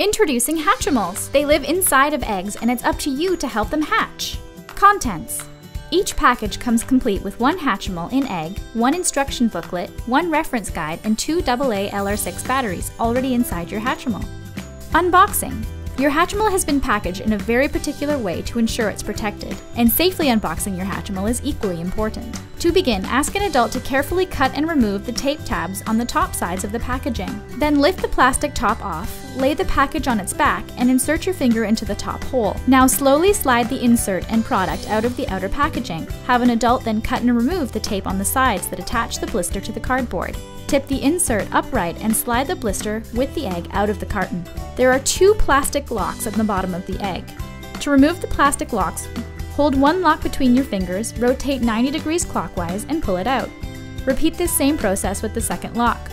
Introducing Hatchimals. They live inside of eggs and it's up to you to help them hatch. Contents. Each package comes complete with one Hatchimal in egg, one instruction booklet, one reference guide, and two AA LR6 batteries already inside your Hatchimal. Unboxing. Your Hatchimal has been packaged in a very particular way to ensure it's protected, and safely unboxing your Hatchimal is equally important. To begin, ask an adult to carefully cut and remove the tape tabs on the top sides of the packaging. Then lift the plastic top off, lay the package on its back, and insert your finger into the top hole. Now slowly slide the insert and product out of the outer packaging. Have an adult then cut and remove the tape on the sides that attach the blister to the cardboard. Tip the insert upright and slide the blister with the egg out of the carton. There are two plastic locks at the bottom of the egg. To remove the plastic locks, Hold one lock between your fingers, rotate 90 degrees clockwise, and pull it out. Repeat this same process with the second lock.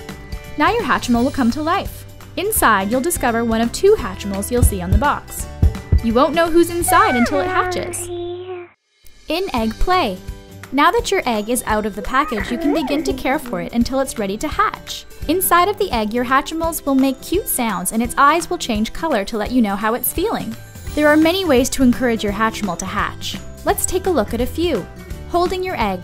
Now your Hatchimal will come to life. Inside, you'll discover one of two Hatchimals you'll see on the box. You won't know who's inside until it hatches. In-egg play. Now that your egg is out of the package, you can begin to care for it until it's ready to hatch. Inside of the egg, your Hatchimals will make cute sounds and its eyes will change color to let you know how it's feeling. There are many ways to encourage your Hatchimal to hatch. Let's take a look at a few. Holding your egg.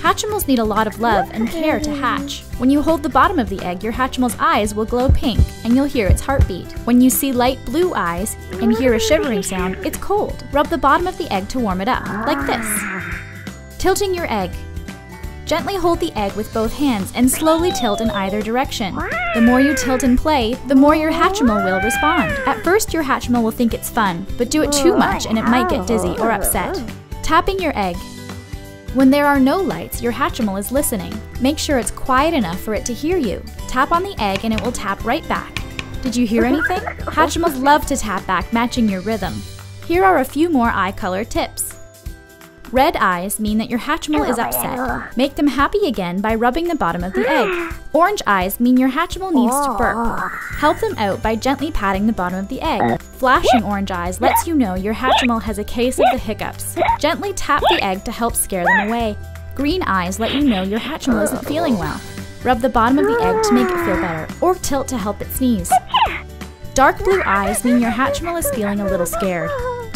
Hatchimals need a lot of love and care to hatch. When you hold the bottom of the egg, your Hatchimal's eyes will glow pink and you'll hear its heartbeat. When you see light blue eyes and hear a shivering sound, it's cold. Rub the bottom of the egg to warm it up, like this. Tilting your egg. Gently hold the egg with both hands and slowly tilt in either direction. The more you tilt and play, the more your Hatchimal will respond. At first, your Hatchimal will think it's fun, but do it too much and it might get dizzy or upset. Tapping your egg. When there are no lights, your Hatchimal is listening. Make sure it's quiet enough for it to hear you. Tap on the egg and it will tap right back. Did you hear anything? Hatchimals love to tap back, matching your rhythm. Here are a few more eye color tips. Red eyes mean that your Hatchimal is upset. Make them happy again by rubbing the bottom of the egg. Orange eyes mean your Hatchimal needs to burp. Help them out by gently patting the bottom of the egg. Flashing orange eyes lets you know your Hatchimal has a case of the hiccups. Gently tap the egg to help scare them away. Green eyes let you know your Hatchimal isn't feeling well. Rub the bottom of the egg to make it feel better, or tilt to help it sneeze. Dark blue eyes mean your Hatchimal is feeling a little scared.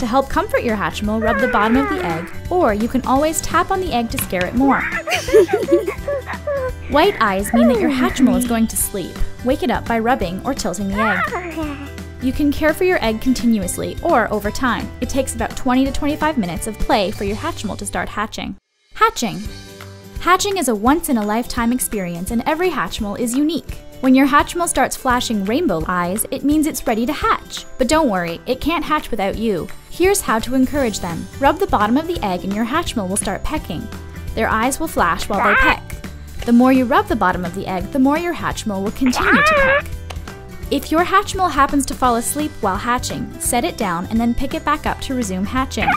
To help comfort your Hatchimal, rub the bottom of the egg, or you can always tap on the egg to scare it more. White eyes mean that your Hatchimal is going to sleep. Wake it up by rubbing or tilting the egg. You can care for your egg continuously or over time. It takes about 20 to 25 minutes of play for your Hatchimal to start hatching. Hatching. Hatching is a once in a lifetime experience and every Hatchimal is unique. When your Hatchimal starts flashing rainbow eyes, it means it's ready to hatch. But don't worry, it can't hatch without you. Here's how to encourage them. Rub the bottom of the egg and your Hatchimal will start pecking. Their eyes will flash while they peck. The more you rub the bottom of the egg, the more your Hatchimal will continue to peck. If your Hatchimal happens to fall asleep while hatching, set it down and then pick it back up to resume hatching.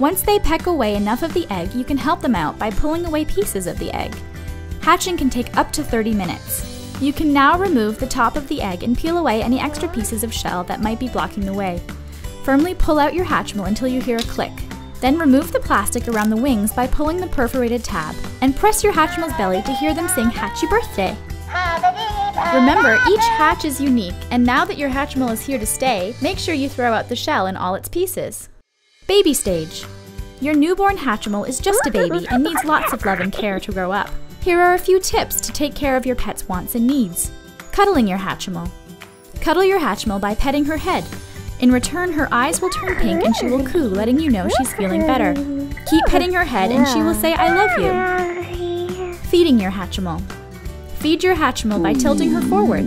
Once they peck away enough of the egg, you can help them out by pulling away pieces of the egg. Hatching can take up to 30 minutes. You can now remove the top of the egg and peel away any extra pieces of shell that might be blocking the way. Firmly pull out your Hatchimal until you hear a click. Then remove the plastic around the wings by pulling the perforated tab, and press your Hatchimal's belly to hear them sing Hatchy Birthday. Remember, each hatch is unique, and now that your Hatchimal is here to stay, make sure you throw out the shell in all its pieces. Baby stage. Your newborn Hatchimal is just a baby and needs lots of love and care to grow up. Here are a few tips to take care of your pet's wants and needs. Cuddling your Hatchimal. Cuddle your Hatchimal by petting her head. In return, her eyes will turn pink and she will coo, letting you know she's feeling better. Keep petting her head and she will say, I love you. Feeding your Hatchimal. Feed your Hatchimal by tilting her forward.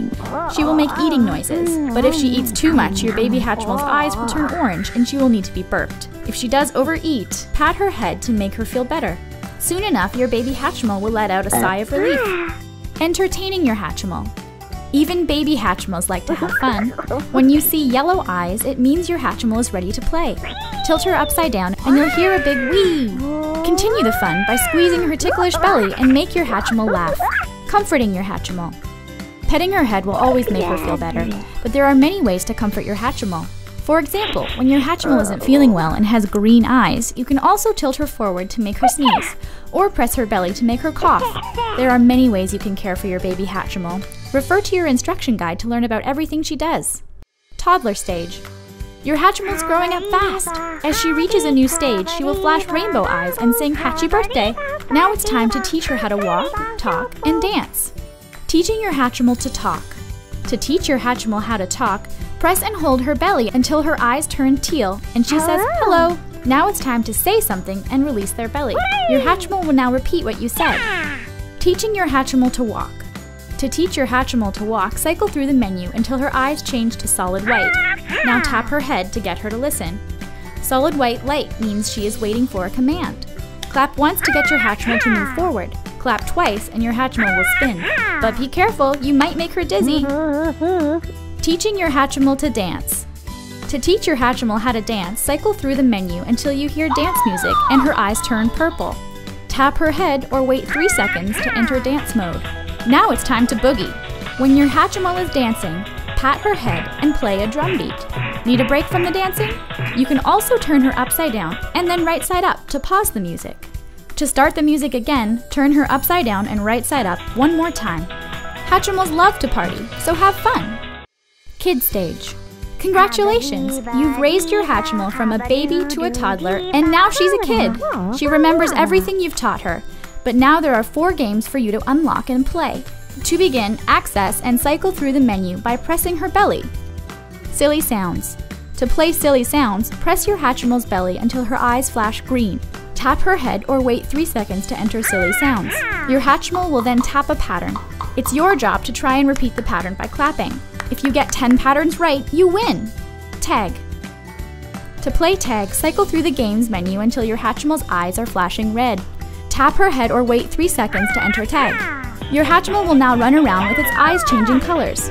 She will make eating noises, but if she eats too much, your baby Hatchimal's eyes will turn orange and she will need to be burped. If she does overeat, pat her head to make her feel better. Soon enough, your baby Hatchimal will let out a sigh of relief. Entertaining your Hatchimal. Even baby Hatchimals like to have fun. When you see yellow eyes, it means your Hatchimal is ready to play. Tilt her upside down and you'll hear a big wee. Continue the fun by squeezing her ticklish belly and make your Hatchimal laugh. Comforting your Hatchimal. Petting her head will always make her feel better, but there are many ways to comfort your Hatchimal. For example, when your Hatchimal isn't feeling well and has green eyes, you can also tilt her forward to make her sneeze, or press her belly to make her cough. There are many ways you can care for your baby Hatchimal. Refer to your instruction guide to learn about everything she does. toddler stage. Your Hatchimal's growing up fast. As she reaches a new stage, she will flash rainbow eyes and sing Hatchy Birthday. Now it's time to teach her how to walk, talk, and dance. Teaching your Hatchimal to talk. To teach your Hatchimal how to talk, press and hold her belly until her eyes turn teal and she says oh. hello. Now it's time to say something and release their belly. Your Hatchimal will now repeat what you said. Teaching your Hatchimal to walk. To teach your Hatchimal to walk, cycle through the menu until her eyes change to solid white. Now tap her head to get her to listen. Solid white light means she is waiting for a command. Clap once to get your Hatchimal to move forward. Clap twice and your Hatchimal will spin. But be careful, you might make her dizzy. Teaching your Hatchimal to dance. To teach your Hatchimal how to dance, cycle through the menu until you hear dance music and her eyes turn purple. Tap her head or wait 3 seconds to enter dance mode. Now it's time to boogie. When your Hatchimal is dancing, pat her head and play a drum beat. Need a break from the dancing? You can also turn her upside down and then right side up to pause the music. To start the music again, turn her upside down and right side up one more time. Hatchimals love to party, so have fun. Kid stage. Congratulations! You've raised your Hatchimal from a baby to a toddler, and now she's a kid. She remembers everything you've taught her, but now there are four games for you to unlock and play. To begin, access and cycle through the menu by pressing her belly. Silly Sounds. To play Silly Sounds, press your Hatchimal's belly until her eyes flash green. Tap her head or wait 3 seconds to enter Silly Sounds. Your Hatchimal will then tap a pattern. It's your job to try and repeat the pattern by clapping. If you get 10 patterns right, you win! Tag. To play tag, cycle through the games menu until your Hatchimal's eyes are flashing red. Tap her head or wait 3 seconds to enter tag. Your Hatchimal will now run around with its eyes changing colors.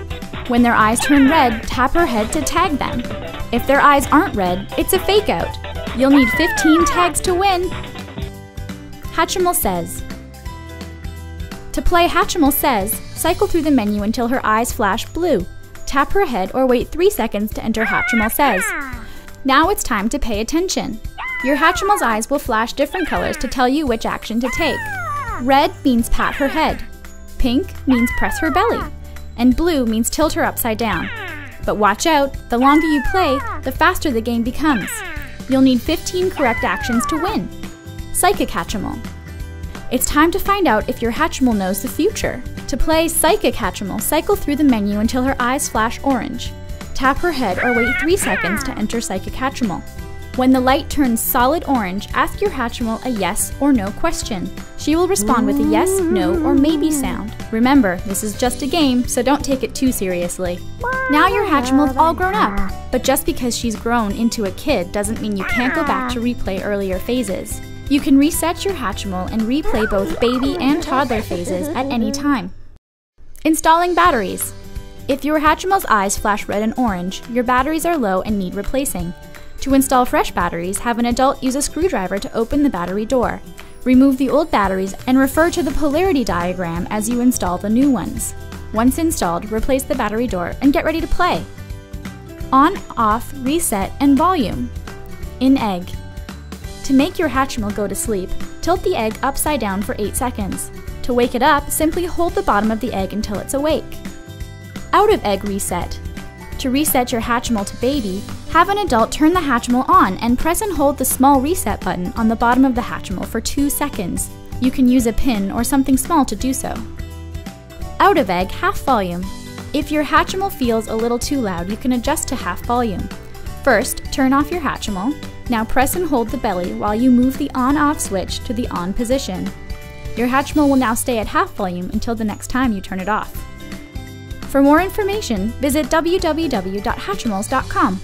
When their eyes turn red, tap her head to tag them. If their eyes aren't red, it's a fake out. You'll need 15 tags to win. Hatchimal says. To play Hatchimal says, cycle through the menu until her eyes flash blue. Tap her head or wait 3 seconds to enter Hatchimal says. Now it's time to pay attention. Your Hatchimal's eyes will flash different colors to tell you which action to take. Red means pat her head. Pink means press her belly. And blue means tilt her upside down. But watch out, the longer you play, the faster the game becomes. You'll need 15 correct actions to win. Psychic Hatchimal. It's time to find out if your Hatchimal knows the future. To play Psychic Hatchimal, cycle through the menu until her eyes flash orange. Tap her head or wait 3 seconds to enter Psychic Hatchimal. When the light turns solid orange, ask your Hatchimal a yes or no question. She will respond with a yes, no, or maybe sound. Remember, this is just a game, so don't take it too seriously. Now your Hatchimal's all grown up, but just because she's grown into a kid doesn't mean you can't go back to replay earlier phases. You can reset your Hatchimal and replay both baby and toddler phases at any time. Installing batteries. If your Hatchimal's eyes flash red and orange, your batteries are low and need replacing. To install fresh batteries, have an adult use a screwdriver to open the battery door. Remove the old batteries and refer to the polarity diagram as you install the new ones. Once installed, replace the battery door and get ready to play. On, off, reset, and volume. In egg. To make your Hatchimal go to sleep, tilt the egg upside down for 8 seconds. To wake it up, simply hold the bottom of the egg until it's awake. Out of egg reset. To reset your Hatchimal to baby, have an adult turn the Hatchimal on and press and hold the small reset button on the bottom of the Hatchimal for 2 seconds. You can use a pin or something small to do so. Out of egg, half volume. If your Hatchimal feels a little too loud, you can adjust to half volume. First, turn off your Hatchimal. Now press and hold the belly while you move the on-off switch to the on position. Your Hatchimal will now stay at half volume until the next time you turn it off. For more information, visit www.hatchimals.com.